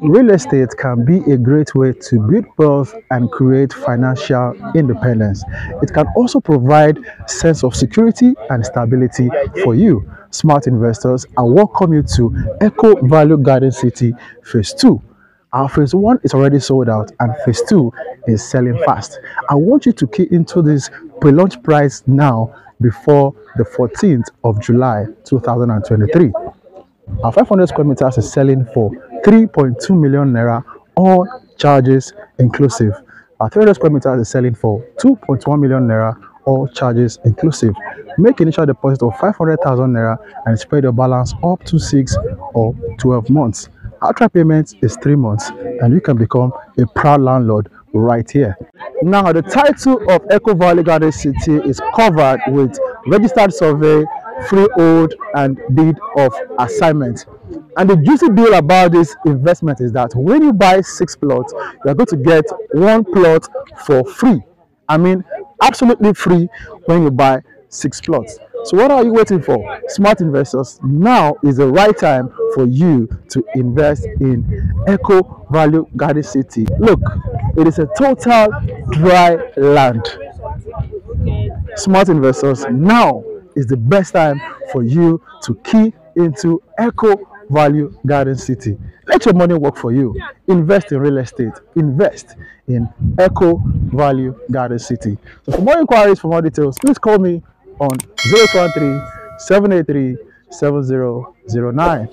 Real estate can be a great way to build wealth and create financial independence. It can also provide sense of security and stability for you. Smart investors, I welcome you to Eco Value Garden City Phase 2. Our phase 1 is already sold out and phase 2 is selling fast. I want you to key into this pre-launch price now before the 14th of July 2023. Our 500 square meters is selling for 3.2 million naira, all charges inclusive. Our 300 square meters is selling for 2.1 million naira, all charges inclusive. Make initial deposit of 500,000 naira and spread your balance up to 6 or 12 months. After payment is 3 months and you can become a proud landlord right here. Now, the title of Eco Valley Garden City is covered with registered survey, freehold, and deed of assignment. And the juicy deal about this investment is that when you buy six plots, you are going to get one plot for free. I mean, absolutely free when you buy six plots. So what are you waiting for? Smart investors, now is the right time for you to invest in Eco Value Garden City. Look, it is a total dry land. Smart investors, now is the best time for you to key into Eco Value Garden City. Let your money work for you. Invest in real estate. Invest in Eco Value Garden City. So for more inquiries, for more details, please call me on 013 783 7009.